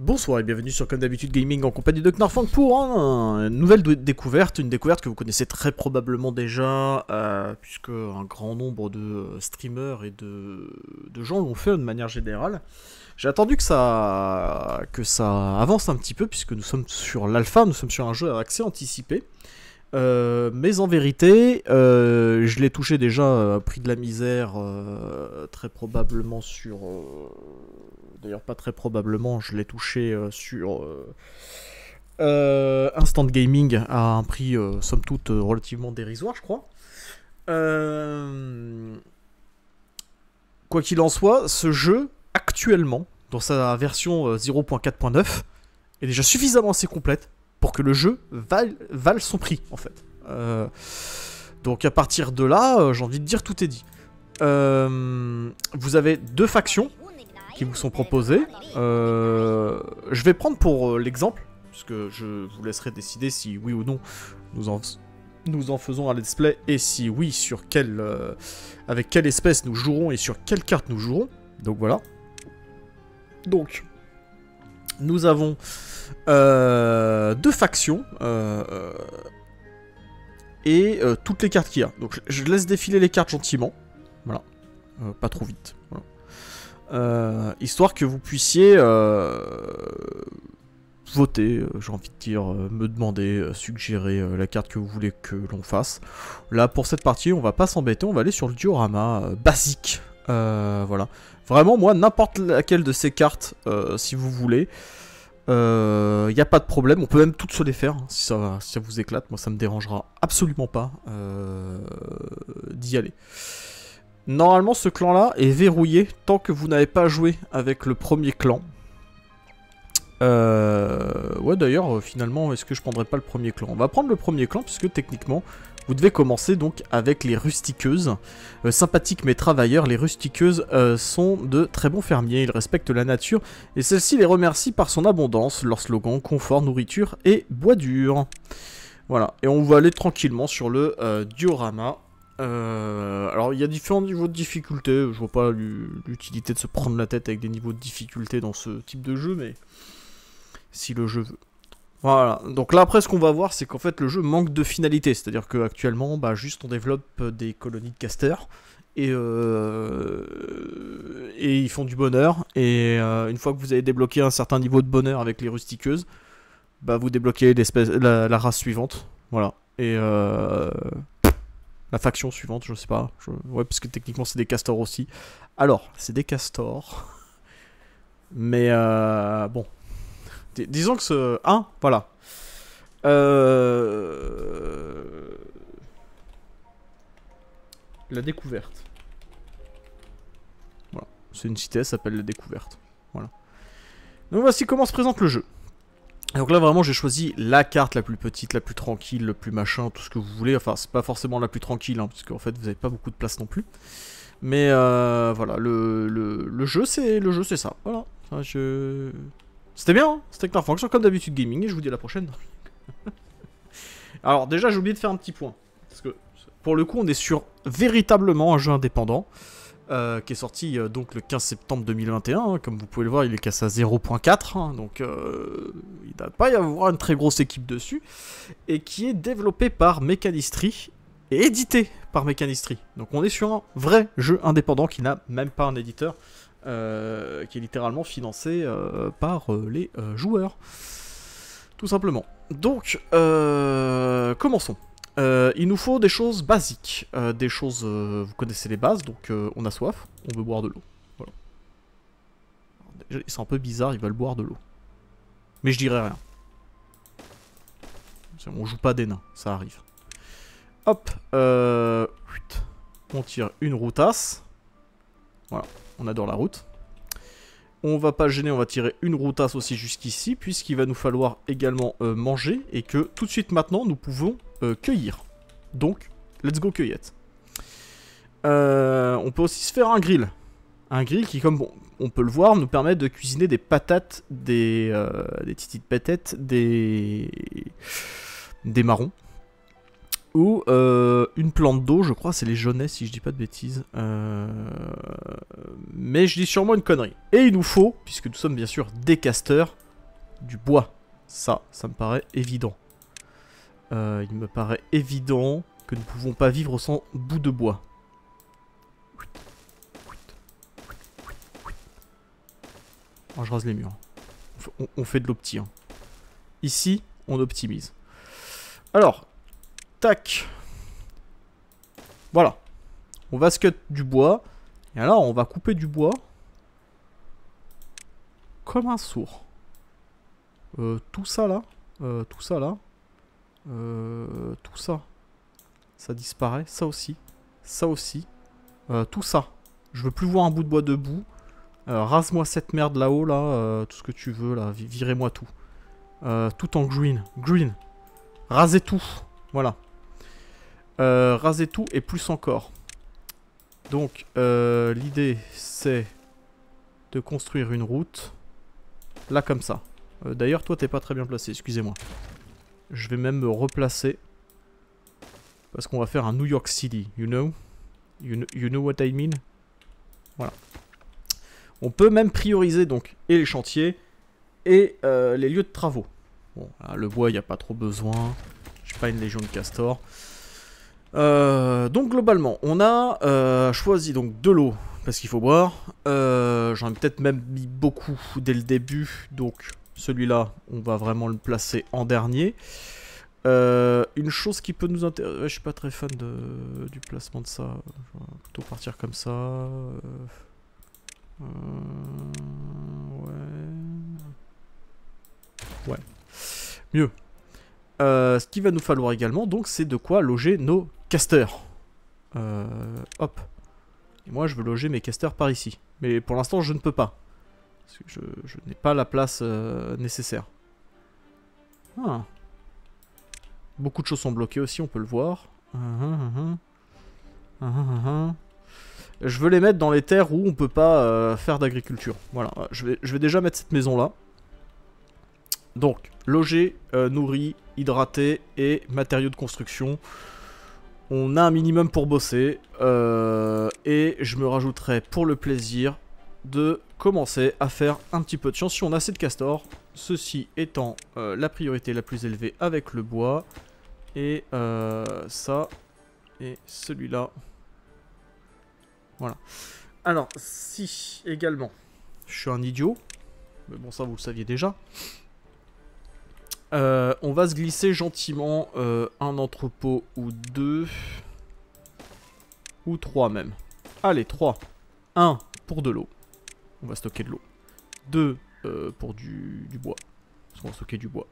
Bonsoir et bienvenue sur Comme d'habitude Gaming en compagnie de Knarfang pour un- une nouvelle découverte, une découverte que vous connaissez très probablement déjà, euh, puisque un grand nombre de streamers et de, gens l'ont fait de manière générale. J'ai attendu que ça, avance un petit peu, puisque nous sommes sur l'alpha, nous sommes sur un jeu à accès anticipé. Euh, mais en vérité, euh, je l'ai touché déjà prix de la misère, très probablement sur... D'ailleurs, pas très probablement, je l'ai touché euh, sur euh, euh, Instant Gaming à un prix, somme toute, relativement dérisoire, je crois. Quoi qu'il en soit, ce jeu, actuellement, dans sa version euh, 0.4.9, est déjà suffisamment assez complète pour que le jeu vale, son prix, en fait. Donc à partir de là, j'ai envie de dire tout est dit. Vous avez deux factions qui vous sont proposées. Euh, je vais prendre pour euh, l'exemple, puisque je vous laisserai décider si oui ou non nous en, nous en faisons un let's play, et si oui, sur quelle, euh, avec quelle espèce nous jouerons et sur quelle carte nous jouerons. Donc voilà. Donc, nous avons deux factions. et toutes les cartes qu'il y a. Donc je, laisse défiler les cartes gentiment. Voilà. Pas trop vite. Euh, histoire que vous puissiez euh, voter, euh, j'ai envie de dire, me demander, suggérer la carte que vous voulez que l'on fasse. Là, pour cette partie, on va pas s'embêter, on va aller sur le diorama basique. Voilà. Vraiment, moi, n'importe laquelle de ces cartes, si vous voulez, il n'y a pas de problème. On peut même toutes se les faire, hein, si, ça, si ça vous éclate. Moi, ça me dérangera absolument pas d'y aller. Normalement, ce clan-là est verrouillé tant que vous n'avez pas joué avec le premier clan. Euh, ouais, d'ailleurs, euh, finalement, est-ce que je prendrais pas le premier clan? On va prendre le premier clan, puisque techniquement, vous devez commencer donc avec les rustiqueuses. Euh, sympathiques mais travailleurs, les rustiqueuses euh, sont de très bons fermiers, ils respectent la nature, et celle-ci les remercie par son abondance, leur slogan confort, nourriture et bois dur. Voilà, et on va aller tranquillement sur le diorama. Euh, alors il y a différents niveaux de difficulté, je vois pas l'u- l'utilité de se prendre la tête avec des niveaux de difficulté dans ce type de jeu, mais si le jeu veut. Voilà, donc là après ce qu'on va voir c'est qu'en fait le jeu manque de finalité, c'est-à-dire qu'actuellement bah, juste on développe euh, des colonies de casters et, euh, et ils font du bonheur. Et euh, une fois que vous avez débloqué un certain niveau de bonheur avec les rustiqueuses, bah vous débloquez la, la race suivante, voilà, et euh, la faction suivante, je sais pas, ouais parce que techniquement c'est des castors aussi. Alors c'est des castors, mais euh, bon. Dis- disons que ce 1, voilà. Euh... La découverte. Voilà. C'est une cité, elle s'appelle la découverte. Voilà. Donc voici comment se présente le jeu. Donc là vraiment j'ai choisi la carte la plus petite, la plus tranquille, le plus machin, tout ce que vous voulez. Enfin c'est pas forcément la plus tranquille, hein, parce qu'en fait vous avez pas beaucoup de place non plus. Mais euh, voilà, le, le, le jeu c'est le jeu c'est ça. Voilà. Je... C'était bien, hein c'était Knarf Function comme d'habitude gaming et je vous dis à la prochaine. Alors déjà j'ai oublié de faire un petit point. Parce que pour le coup on est sur véritablement un jeu indépendant. Euh, qui est sorti euh, donc le 15 septembre 2021. hein. Comme vous pouvez le voir, il est cassé à 0.4. hein, donc euh, il ne pas y avoir une très grosse équipe dessus. Et qui est développé par Mechanistry et édité par Mechanistry. Donc on est sur un vrai jeu indépendant qui n'a même pas un éditeur. euh, qui est littéralement financé par les joueurs. Tout simplement. Donc, commençons. Euh, il nous faut des choses basiques. Euh, des choses, euh, vous connaissez les bases, donc on a soif, on veut boire de l'eau. Voilà. C'est un peu bizarre, ils veulent boire de l'eau. Mais je dirais rien. On joue pas des nains, ça arrive. Hop, on tire une routasse. Voilà, on adore la route. On va pas gêner, on va tirer une routasse aussi jusqu'ici, puisqu'il va nous falloir également euh, manger, et que tout de suite maintenant, nous pouvons euh, cueillir. Donc, let's go cueillette. Euh, on peut aussi se faire un grill. Un grill qui, comme on peut le voir, nous permet de cuisiner des patates, des, petites patates, des, des marrons. Ou euh, une plante d'eau, je crois, c'est les jaunets si je dis pas de bêtises. Euh, Mais je dis sûrement une connerie. Et il nous faut, puisque nous sommes bien sûr des casteurs, du bois. Ça, ça me paraît évident. Euh, il me paraît évident que nous ne pouvons pas vivre sans bout de bois. Oh, je rase les murs. On, fait de l'opti. Hein. Ici, on optimise. Alors, tac. Voilà. On va cut du bois. Et alors, on va couper du bois. Comme un sourd. Euh, tout ça là. Euh, tout ça là. Euh, tout ça. Ça disparaît. Ça aussi. Ça aussi. Tout ça. Je veux plus voir un bout de bois debout. Rase-moi cette merde là-haut, là. Tout ce que tu veux, là. Virez-moi tout. tout en green. Green. Rasez tout. Voilà. Rasez tout et plus encore. Donc, l'idée, c'est de construire une route. Là, comme ça. D'ailleurs, toi, t'es pas très bien placé. Excusez-moi. Je vais même me replacer. Parce qu'on va faire un New York City, you know? You know, what I mean? Voilà. On peut même prioriser donc et les chantiers et euh, les lieux de travaux. Bon, le bois, il n'y a pas trop besoin. J'ai pas une légion de castors. Euh, donc globalement, on a euh, choisi donc de l'eau parce qu'il faut boire. J'en ai peut-être même mis beaucoup dès le début, donc celui-là, on va vraiment le placer en dernier. Euh, une chose qui peut nous intéresser... je suis pas très fan du placement de ça. Je vais plutôt partir comme ça. Euh, euh, ouais. Ouais. Mieux. Ce qu'il va nous falloir également, donc, c'est de quoi loger nos casters. hop. Et moi, je veux loger mes casters par ici. Mais pour l'instant, je ne peux pas. Je, n'ai pas la place euh, nécessaire. Ah. Beaucoup de choses sont bloquées aussi, on peut le voir. Je veux les mettre dans les terres où on peut pas euh, faire d'agriculture. Voilà, je vais, je vais déjà mettre cette maison là. Donc, loger, euh, nourri, hydraté et matériaux de construction. On a un minimum pour bosser. et je me rajouterai pour le plaisir de commencer à faire un petit peu de chance si on a assez de castors. Ceci étant euh, la priorité la plus élevée avec le bois. Et euh, ça. Et celui-là. Voilà. Alors, si également, je suis un idiot. Mais bon, ça vous le saviez déjà. Euh, on va se glisser gentiment un entrepôt ou deux. Ou trois même. Allez, trois. Un pour de l'eau on va stocker de l'eau. Deux euh, pour du, bois, on va stocker du bois.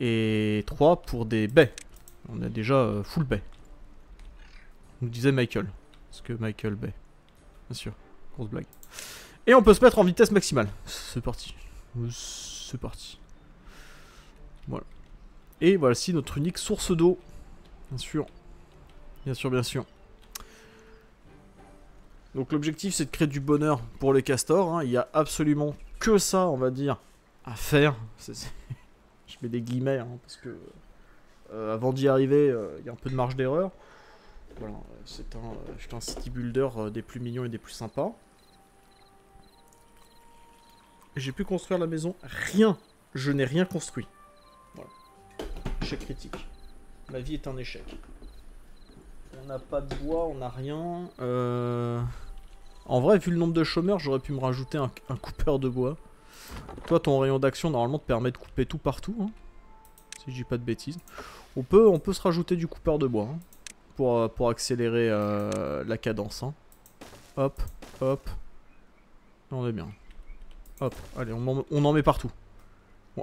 Et trois pour des baies. On a déjà euh, full baie. Nous disait Michael. Parce que Michael baie. Bien sûr, grosse blague. Et on peut se mettre en vitesse maximale. C'est parti. C'est parti. Voilà. Et voici notre unique source d'eau. Bien sûr. Bien sûr, bien sûr. Donc l'objectif c'est de créer du bonheur pour les castors. Hein. Il y a absolument que ça, on va dire, à faire. Je mets des guillemets hein, parce que euh, avant d'y arriver, euh, il y a un peu de marge d'erreur. Voilà, c'est un, un city builder euh, des plus mignons et des plus sympas. J'ai pu construire la maison. Rien. Je n'ai rien construit. Critique. Ma vie est un échec. On n'a pas de bois, on n'a rien. Euh... En vrai, vu le nombre de chômeurs, j'aurais pu me rajouter un, coupeur de bois. Toi, ton rayon d'action, normalement, te permet de couper tout partout. Hein, si je dis pas de bêtises. On peut, on peut se rajouter du coupeur de bois. Hein, pour, euh, pour accélérer euh, la cadence. Hein. Hop, hop. On est bien. Hop, allez, on en met partout.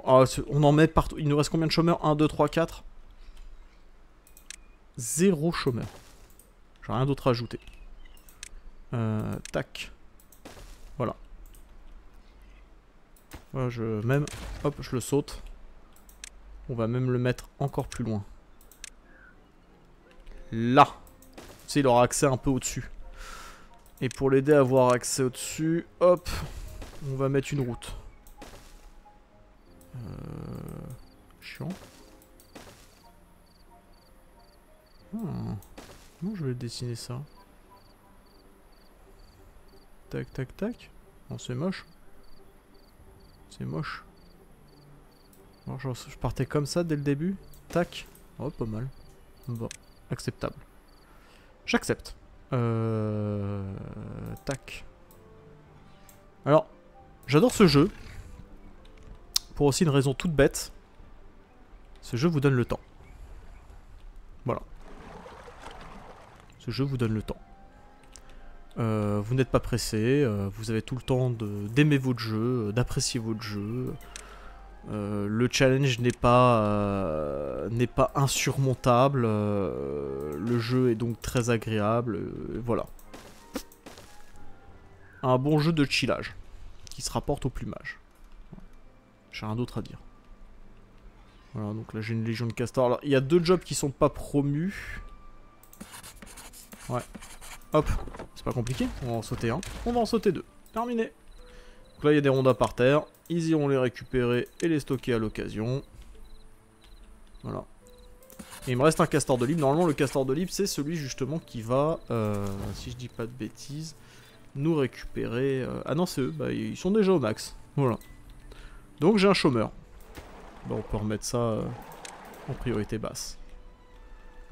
Ah, on en met partout. Il nous reste combien de chômeurs 1, 2, 3, 4 Zéro chômeur. J'ai rien d'autre à ajouter. Euh, tac. Voilà. Je même, hop, je le saute. On va même le mettre encore plus loin. Là. Tu il aura accès un peu au-dessus. Et pour l'aider à avoir accès au-dessus, hop, on va mettre une route. Euh, chiant. Hmm. Comment je vais dessiner ça? Tac, tac, tac. Non, c'est moche. C'est moche. je, je partais comme ça dès le début. Tac. Oh, pas mal. Bon, acceptable. J'accepte. Euh... Tac. Alors, j'adore ce jeu. Aussi une raison toute bête. Ce jeu vous donne le temps. Voilà. Ce jeu vous donne le temps. Euh, vous n'êtes pas pressé, euh, vous avez tout le temps d'aimer votre jeu, euh, d'apprécier votre jeu. le challenge n'est pas, n'est pas insurmontable, le jeu est donc très agréable, voilà. Un bon jeu de chillage, qui se rapporte au plumage. J'ai rien d'autre à dire. Voilà, donc là j'ai une légion de castors. Alors, il y a deux jobs qui sont pas promus. Ouais. Hop, c'est pas compliqué, on va en sauter un. On va en sauter deux. Terminé. Donc là, il y a des rondas par terre. Ils iront les récupérer et les stocker à l'occasion. Voilà. Et il me reste un castor de libre. Normalement, le castor de libre, c'est celui justement qui va, euh, si je dis pas de bêtises, nous récupérer... Euh, ah non, c'est eux, bah, ils sont déjà au max. Voilà. Donc j'ai un chômeur. Bon, on peut remettre ça euh, en priorité basse.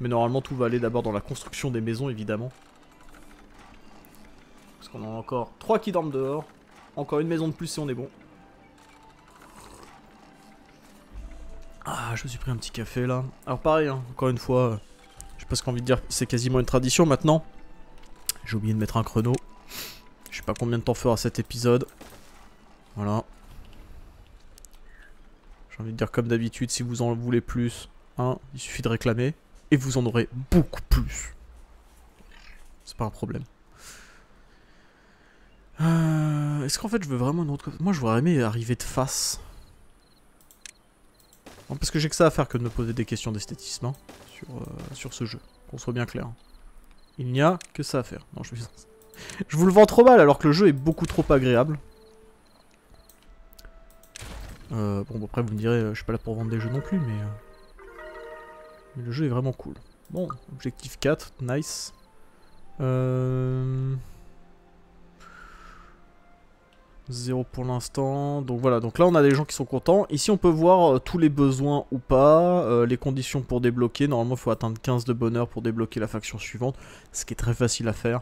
Mais normalement, tout va aller d'abord dans la construction des maisons, évidemment. Parce qu'on a encore 3 qui dorment dehors. Encore une maison de plus et on est bon. Ah, je me suis pris un petit café là. Alors pareil, hein, encore une fois, j'ai presque envie de dire c'est quasiment une tradition maintenant. J'ai oublié de mettre un chrono. Je sais pas combien de temps fera cet épisode. Voilà. J'ai envie de dire comme d'habitude, si vous en voulez plus, hein, il suffit de réclamer. Et vous en aurez beaucoup plus. C'est pas un problème. Euh, Est-ce qu'en fait je veux vraiment une autre... Moi je voudrais aimer arriver de face. parce que j'ai que ça à faire que de me poser des questions d'esthétisme hein, sur, euh, sur ce jeu. Qu'on soit bien clair. Il n'y a que ça à faire. Non, je, je vous le vends trop mal alors que le jeu est beaucoup trop agréable. Euh, bon, après vous me direz, je suis pas là pour vendre des jeux non plus, mais... mais le jeu est vraiment cool. Bon, objectif 4, nice. Euh... 0 pour l'instant. Donc voilà, donc là on a des gens qui sont contents. Ici on peut voir euh, tous les besoins ou pas, euh, les conditions pour débloquer. Normalement il faut atteindre 15 de bonheur pour débloquer la faction suivante, ce qui est très facile à faire.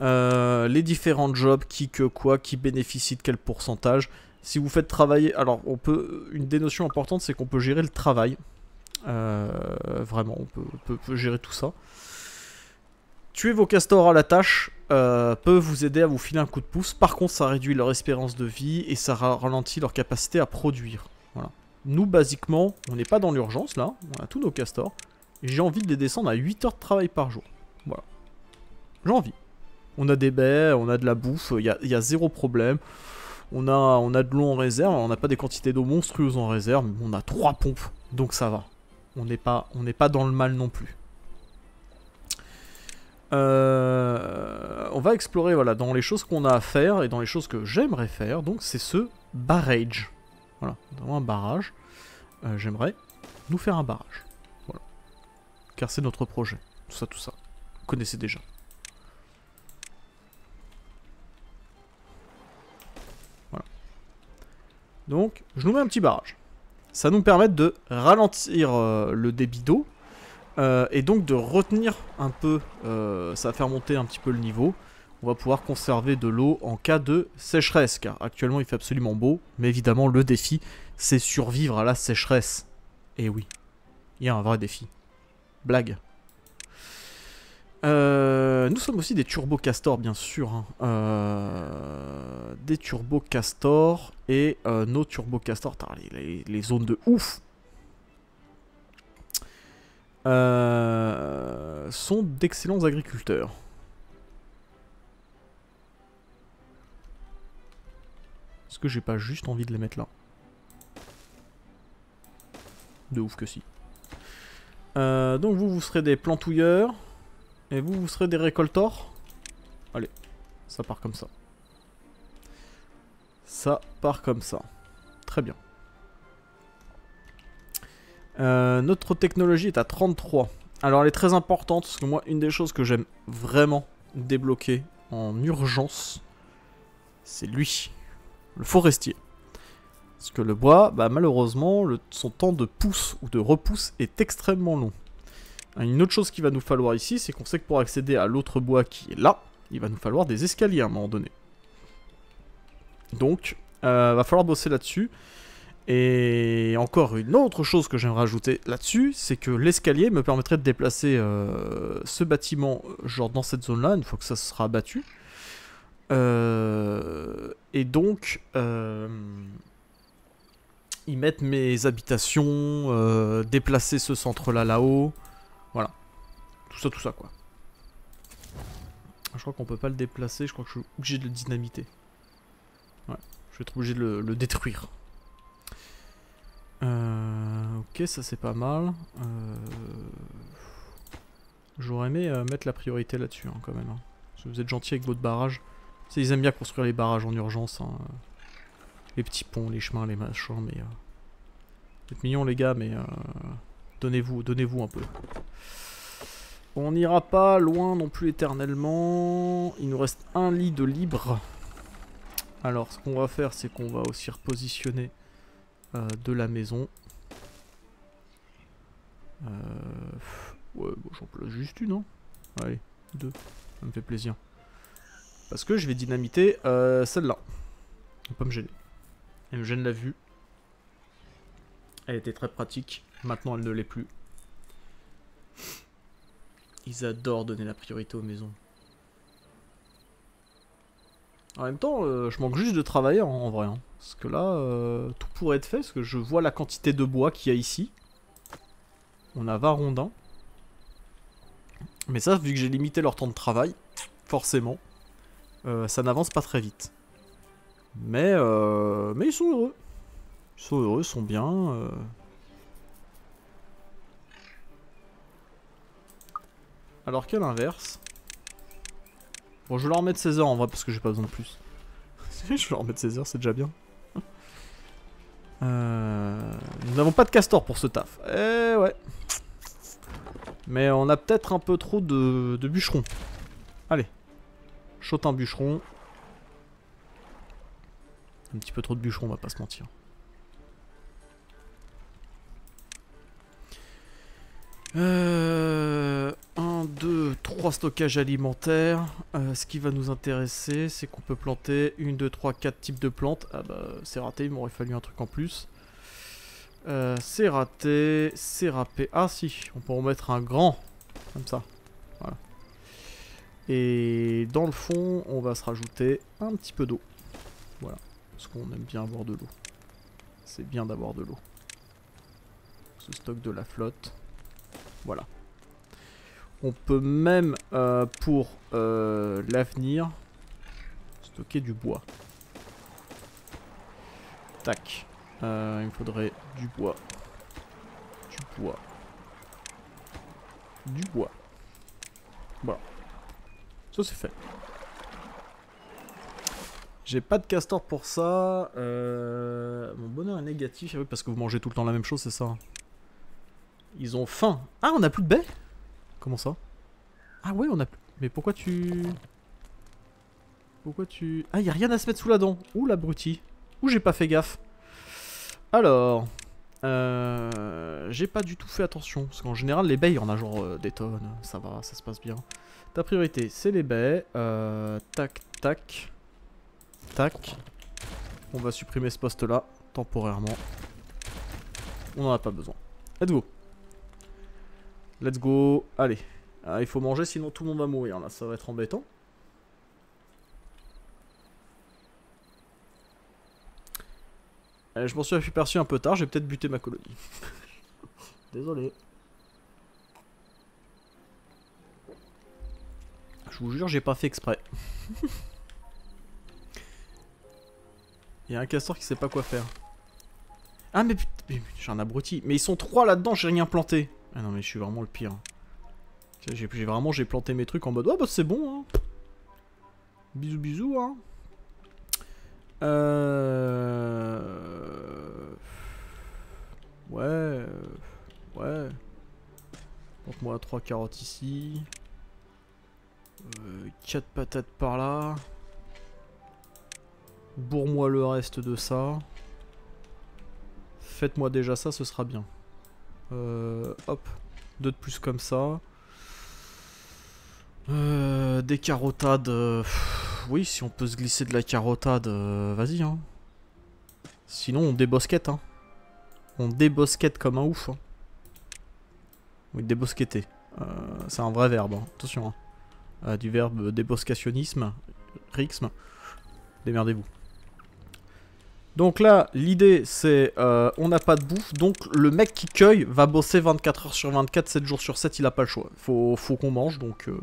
Euh, les différents jobs, qui que quoi, qui bénéficie de quel pourcentage. Si vous faites travailler, alors on peut, une des notions importantes c'est qu'on peut gérer le travail. vraiment, on peut gérer tout ça. Tuer vos castors à la tâche euh, peut vous aider à vous filer un coup de pouce. Par contre, ça réduit leur espérance de vie et ça ralentit leur capacité à produire. Voilà. Nous, basiquement, on n'est pas dans l'urgence là. On a tous nos castors. J'ai envie de les descendre à 8 heures de travail par jour. Voilà. J'ai envie. On a des baies, on a de la bouffe, il y a, zéro problème. On a, de l'eau en réserve, on n'a pas des quantités d'eau monstrueuses en réserve, mais on a 3 pompes, donc ça va. On n'est pas, pas dans le mal non plus. Euh, on va explorer voilà, dans les choses qu'on a à faire et dans les choses que j'aimerais faire. Donc c'est ce barrage. Voilà, un barrage. Euh, j'aimerais nous faire un barrage. Voilà. Car c'est notre projet. Tout ça, tout ça. Vous connaissez déjà. Donc, je nous mets un petit barrage. Ça nous permet de ralentir euh, le débit d'eau euh, et donc de retenir un peu, euh, ça va faire monter un petit peu le niveau. On va pouvoir conserver de l'eau en cas de sécheresse, car actuellement il fait absolument beau, mais évidemment le défi c'est survivre à la sécheresse. Et oui, il y a un vrai défi. Blague. Euh, nous sommes aussi des turbo-castors, bien sûr. Hein. Des turbo-castors. Et nos turbo-castors, les, les, zones de ouf euh, sont d'excellents agriculteurs. Est-ce que j'ai pas juste envie de les mettre là? De ouf que si. Euh, donc vous, vous serez des plantouilleurs. Et vous, vous serez des récoltors. Allez, ça part comme ça. Part comme ça. Très bien. Euh, notre technologie est à 33. Alors elle est très importante parce que moi une des choses que j'aime vraiment débloquer en urgence, c'est lui, le forestier. Parce que le bois, bah, malheureusement, le, son temps de pousse ou de repousse est extrêmement long. Une autre chose qu'il va nous falloir ici, c'est qu'on sait que pour accéder à l'autre bois qui est là, il va nous falloir des escaliers à un moment donné. Donc, euh, va falloir bosser là-dessus. Et encore une autre chose que j'aimerais rajouter là-dessus, c'est que l'escalier me permettrait de déplacer euh, ce bâtiment, genre dans cette zone-là, une fois que ça sera abattu. Euh, et donc, euh, y mettre mes habitations, euh, déplacer ce centre-là là-haut. Voilà. Tout ça, tout ça, quoi. Je crois qu'on peut pas le déplacer, je crois que je suis obligé de le dynamiter. Ouais, je vais être obligé de le, détruire. Euh, ok, ça c'est pas mal. Euh, J'aurais aimé euh, mettre la priorité là-dessus, hein, quand même. hein. Vous êtes gentil avec votre barrage. Ils aiment bien construire les barrages en urgence. hein, Les petits ponts, les chemins, les machins, mais... Euh... Vous êtes mignons les gars, mais... Euh... Donnez-vous, donnez-vous un peu. On n'ira pas loin non plus éternellement. Il nous reste un lit de libre. Alors, ce qu'on va faire, c'est qu'on va aussi repositionner euh, de la maison. Euh, ouais, bon, j'en place juste une, hein. Allez, deux. Ça me fait plaisir. Parce que je vais dynamiter euh, celle-là. Pas me gêner. Elle me gêne la vue. Elle était très pratique. Maintenant, elle ne l'est plus. Ils adorent donner la priorité aux maisons. En même temps, euh, je manque juste de travailleurs en, vrai. hein. Parce que là, euh, tout pourrait être fait. Parce que je vois la quantité de bois qu'il y a ici. On a 20 rondins. Mais ça, vu que j'ai limité leur temps de travail, forcément, euh, ça n'avance pas très vite. Mais, mais ils sont heureux. Ils sont heureux, ils sont bien. Alors qu'à l'inverse... Bon, je vais leur mettre 16 heures en vrai parce que j'ai pas besoin de plus. je vais leur mettre 16 heures, c'est déjà bien. Euh, Nous n'avons pas de castor pour ce taf. Eh ouais. Mais on a peut-être un peu trop de, de bûcherons. Allez. Chote un bûcheron. Un petit peu trop de bûcherons, on va pas se mentir. Euh, 1, 2, 3 stockages alimentaires. Euh, ce qui va nous intéresser, c'est qu'on peut planter 1, 2, 3, 4 types de plantes. Ah bah, c'est raté, il m'aurait fallu un truc en plus. Euh, c'est raté, c'est râpé. Ah si, on peut en mettre un grand, comme ça. Voilà. Et dans le fond, on va se rajouter un petit peu d'eau. Voilà, parce qu'on aime bien avoir de l'eau. C'est bien d'avoir de l'eau. Ce stock de la flotte. Voilà. On peut même, euh, pour euh, l'avenir, stocker du bois. Tac. Euh, il me faudrait du bois. Du bois. Du bois. Voilà. Ça c'est fait. J'ai pas de castor pour ça. Mon bonheur est négatif. Ah parce que vous mangez tout le temps la même chose, c'est ça hein. Ils ont faim. Ah, on a plus de baies? Comment ça? Ah ouais, on a plus... Mais pourquoi tu... Pourquoi tu... Ah, y a rien à se mettre sous la dent. Ouh, l'abruti. Ouh, j'ai pas fait gaffe. Alors... Euh... J'ai pas du tout fait attention. Parce qu'en général, les baies, il y en a genre euh, des tonnes. Ça va, ça se passe bien. Ta priorité, c'est les baies. Euh... Tac, tac. Tac. On va supprimer ce poste-là, temporairement. On n'en a pas besoin. Let's go. Let's go. Allez. Ah, il faut manger sinon tout le monde va mourir là. Ça va être embêtant. Euh, je m'en suis aperçu un peu tard. J'ai peut-être buté ma colonie. Désolé. Je vous jure, j'ai pas fait exprès. Il y a un castor qui sait pas quoi faire. Ah mais putain, j'ai un abruti. Mais ils sont trois là-dedans, j'ai rien planté. Ah non mais je suis vraiment le pire. J'ai vraiment j'ai planté mes trucs en mode oh bah c'est bon hein. Bisous bisous hein. Euh... Ouais. euh, Ouais. Donc moi 3 carottes ici. 4 patates par là. Bourre-moi le reste de ça. faites-moi déjà ça, ce sera bien. Euh, hop, deux de plus comme ça. Euh, des carottades. euh, oui, si on peut se glisser de la carotade, vas-y. Hein. Sinon, on débosquette. Hein. On débosquette comme un ouf. Hein. Oui, débosqueter. Euh, c'est un vrai verbe, attention. du verbe déboscationnisme, rixme. Démerdez-vous. Donc là, l'idée c'est, euh, on n'a pas de bouffe, donc le mec qui cueille va bosser 24 heures sur 24, 7 jours sur 7, il a pas le choix. Faut, faut qu'on mange, donc... euh,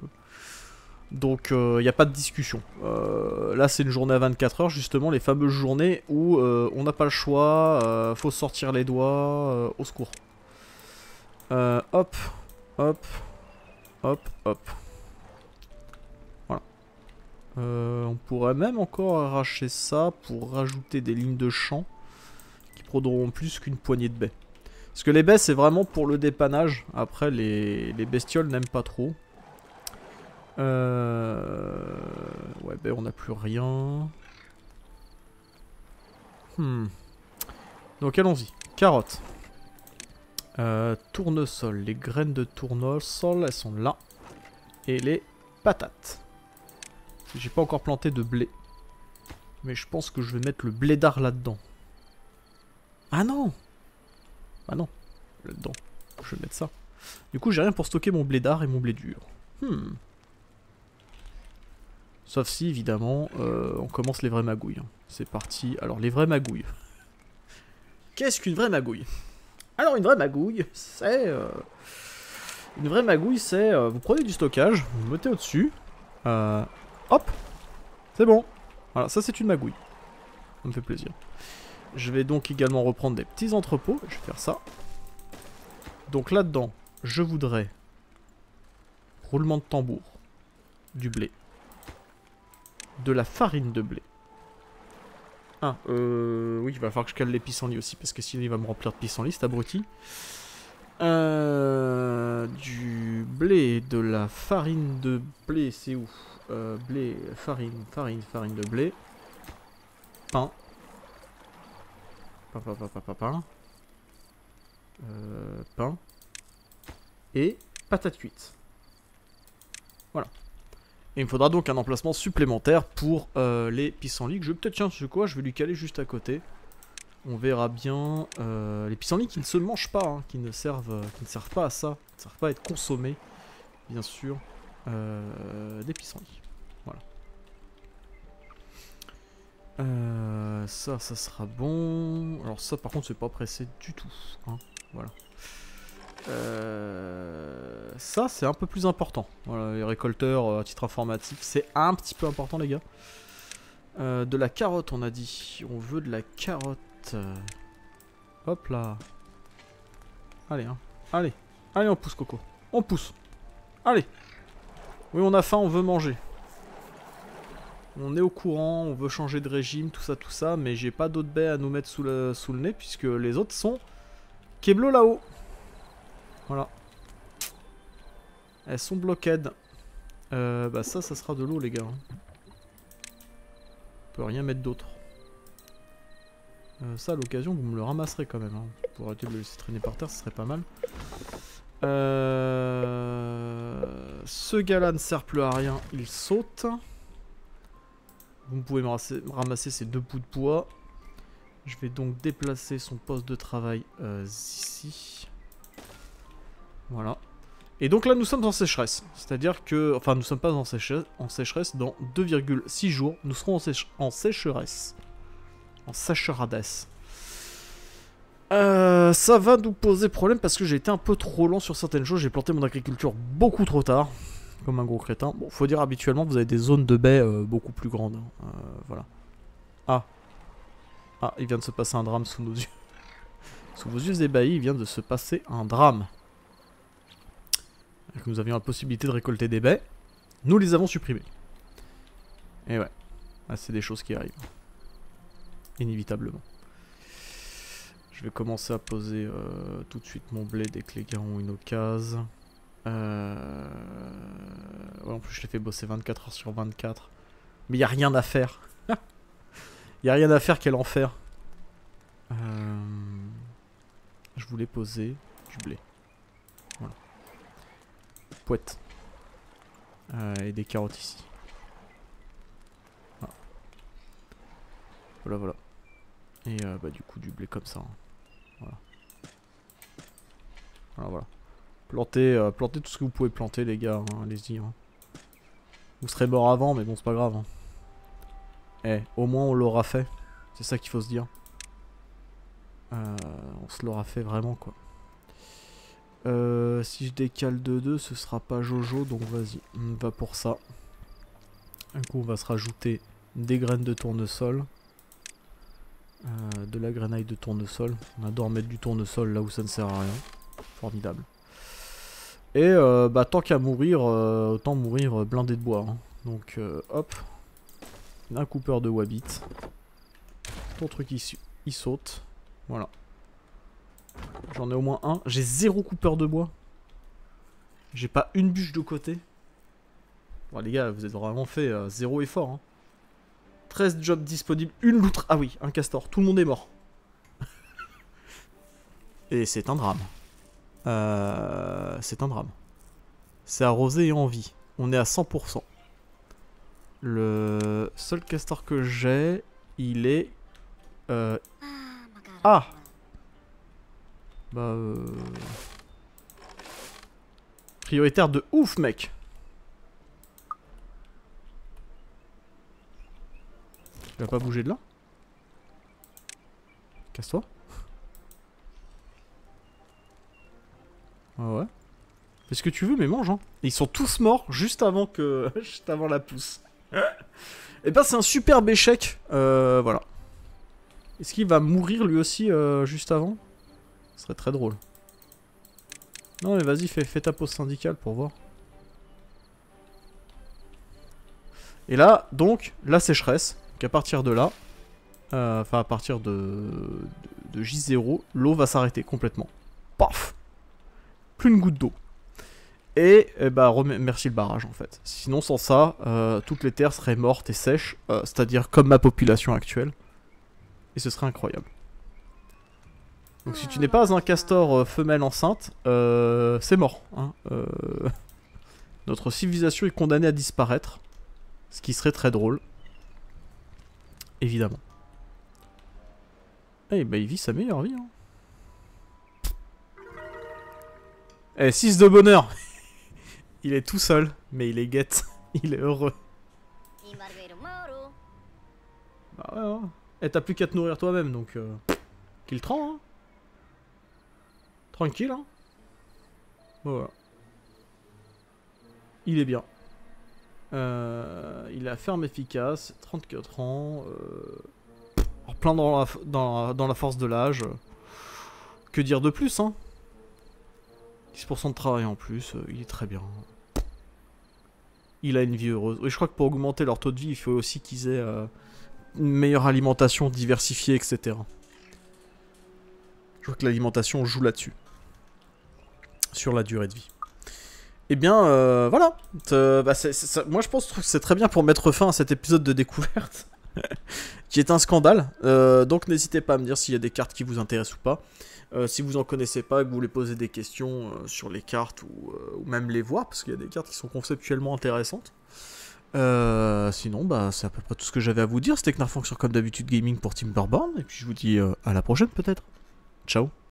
donc il n'y a pas de discussion. Euh, là c'est une journée à 24 heures, justement, les fameuses journées où euh, on n'a pas le choix, euh, faut sortir les doigts, euh, au secours. Euh, hop, hop, hop, hop. Euh, on pourrait même encore arracher ça pour rajouter des lignes de champ qui produiront plus qu'une poignée de baies. Parce que les baies c'est vraiment pour le dépannage. Après les, les bestioles n'aiment pas trop. Euh... Ouais, ben on n'a plus rien. Hmm. Donc allons-y. Carottes. Euh, tournesol. Les graines de tournesol, elles sont là. Et les patates. J'ai pas encore planté de blé. Mais je pense que je vais mettre le blé d'art là-dedans. Ah non Ah non. Là-dedans. Je vais mettre ça. Du coup, j'ai rien pour stocker mon blé d'art et mon blé dur. Hmm. Sauf si, évidemment, euh, on commence les vraies magouilles. hein. C'est parti. Alors, les vraies magouilles. Qu'est-ce qu'une vraie magouille? Alors, une vraie magouille, c'est... euh, Une vraie magouille, c'est... euh, vous prenez du stockage, vous mettez au-dessus. Hop C'est bon. Voilà, ça c'est une magouille. Ça me fait plaisir. Je vais donc également reprendre des petits entrepôts. Je vais faire ça. Donc là-dedans, je voudrais... Roulement de tambour. Du blé de la farine de blé. Ah, euh... Oui, il va falloir que je cale les pissenlits aussi, parce que sinon il va me remplir de pissenlits, cet abruti. Euh... Du blé, de la farine de blé, c'est où? Euh, Blé, farine, farine, farine de blé. Pain. Pain, pain, pain, pain. Euh, pain. Et patate cuite. Et il me faudra donc un emplacement supplémentaire pour les pissenlits. Que je peut-être, tiens, c'est quoi Je vais lui caler juste à côté. On verra bien. euh, les pissenlits qui ne se mangent pas, hein, qui, ne servent, euh, qui ne servent pas à ça, qui ne servent pas à être consommés, bien sûr. Euh, des pissenlits. Voilà. Ça, ça sera bon. Alors ça, par contre, c'est pas pressé du tout. hein. Voilà. Ça, c'est un peu plus important. Voilà, les récolteurs à titre informatif, c'est un petit peu important, les gars. De la carotte, on a dit. On veut de la carotte. Euh, Hop là. Allez, hein. Allez. Allez, on pousse, Coco. On pousse. Allez. Oui, on a faim, on veut manger. On est au courant, on veut changer de régime, tout ça, tout ça, mais j'ai pas d'autres baies à nous mettre sous le, nez, puisque les autres sont Keblo là-haut. Voilà. Elles sont bloquées. Euh, bah ça, ça sera de l'eau, les gars. hein. On peut rien mettre d'autre. Euh, ça, à l'occasion, vous me le ramasserez quand même. Hein. Pour arrêter de le laisser traîner par terre, ce serait pas mal. Euh... Ce gars-là ne sert plus à rien, il saute. Vous pouvez me ramasser, ces deux bouts de bois. Je vais donc déplacer son poste de travail euh, ici. Voilà. Et donc là, nous sommes en sécheresse. C'est-à-dire que... Enfin, nous sommes pas en sécheresse. En sécheresse. Dans 2,6 jours, nous serons en sécheresse. En sécheresse. Euh, ça va nous poser problème parce que j'ai été un peu trop lent sur certaines choses. J'ai planté mon agriculture beaucoup trop tard. Comme un gros crétin. Bon, faut dire habituellement, vous avez des zones de baies euh, beaucoup plus grandes. hein. Euh, voilà. Ah. Ah, il vient de se passer un drame sous nos yeux. sous vos yeux ébahis, il vient de se passer un drame. Que nous avions la possibilité de récolter des baies. Nous les avons supprimées. Et ouais. Ah, c'est des choses qui arrivent. Inévitablement. Je vais commencer à poser euh, tout de suite mon blé dès que les gars ont une occasion. Euh... ouais, en plus, je l'ai fait bosser 24 heures sur 24. Mais y a rien à faire. y a rien à faire, quel enfer. Euh... je voulais poser du blé. Voilà. Pouette. Euh, et des carottes ici. Voilà. Voilà, voilà. Et euh, bah du coup du blé comme ça. hein. Voilà. Voilà, voilà. Plantez, euh, plantez tout ce que vous pouvez planter les gars, hein, allez-y. hein. Vous serez mort avant, mais bon c'est pas grave. Eh, au moins on l'aura fait. C'est ça qu'il faut se dire. Euh, on se l'aura fait vraiment quoi. Si je décale de 2, ce sera pas Jojo, donc vas-y, on va pour ça. Un coup, on va se rajouter des graines de tournesol. Euh, de la grenaille de tournesol. On adore mettre du tournesol là où ça ne sert à rien. Formidable. Et euh, bah tant qu'à mourir, euh, autant mourir blindé de bois. hein. Donc hop. Un cooper de Wabbit. Ton truc il, il saute. Voilà. J'en ai au moins un. J'ai zéro cooper de bois. J'ai pas une bûche de côté. Bon les gars, vous êtes vraiment fait zéro effort. Hein. 13 jobs disponibles, une loutre. Ah oui, un castor. Tout le monde est mort. Et c'est un drame. Euh, c'est un drame. C'est arrosé et en vie. On est à 100%. Le seul castor que j'ai, il est... euh, Ah Bah... Euh... Prioritaire de ouf, mec Tu vas pas bouger de là Casse-toi. Ah ouais. Fais ce que tu veux, mais mange, hein. Ils sont tous morts juste avant que... juste avant la pousse. Et ben c'est un superbe échec. Euh, voilà. Est-ce qu'il va mourir lui aussi euh, juste avant? Ce serait très drôle. Non mais vas-y, fais ta pause syndicale pour voir. Et là, donc, la sécheresse. À partir de là, euh, enfin à partir de, de, de J0, l'eau va s'arrêter complètement. Paf Plus une goutte d'eau. Et bah remercie le barrage en fait. Sinon sans ça, euh, toutes les terres seraient mortes et sèches, euh, c'est-à-dire comme ma population actuelle. Et ce serait incroyable. Donc si tu n'es pas un castor femelle enceinte, c'est mort. hein. Notre civilisation est condamnée à disparaître. Ce qui serait très drôle. Évidemment. Eh bah il vit sa meilleure vie. Hein. Eh 6 de bonheur Il est tout seul, mais il est guette. Il est heureux. Bah ouais, hein. Eh, t'as plus qu'à te nourrir toi-même, donc... Euh... Qu'il hein. Tranquille, hein. Voilà. Il est bien. Euh, il a ferme efficace, 34 ans, euh, plein dans la, force de l'âge. Que dire de plus, hein? 10% de travail en plus, euh, il est très bien. Il a une vie heureuse. Oui, je crois que pour augmenter leur taux de vie, il faut aussi qu'ils aient euh, une meilleure alimentation diversifiée, etc. Je crois que l'alimentation joue là-dessus. Sur la durée de vie. Eh bien, euh, voilà. Bah, moi, je pense que c'est très bien pour mettre fin à cet épisode de découverte. qui est un scandale. Euh, donc, n'hésitez pas à me dire s'il y a des cartes qui vous intéressent ou pas. Euh, si vous en connaissez pas et que vous voulez poser des questions sur les cartes ou, même les voir, parce qu'il y a des cartes qui sont conceptuellement intéressantes. Sinon, bah, c'est à peu près tout ce que j'avais à vous dire. C'était Knarfonk sur comme d'habitude gaming pour Timberborn. Et puis je vous dis à la prochaine peut-être. Ciao.